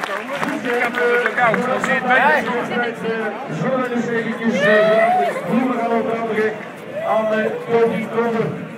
doorheen Ik heb er de koud. Dan zit bij Journalist eventjes de bloemen gaan overhandigen aan Tony Kromer.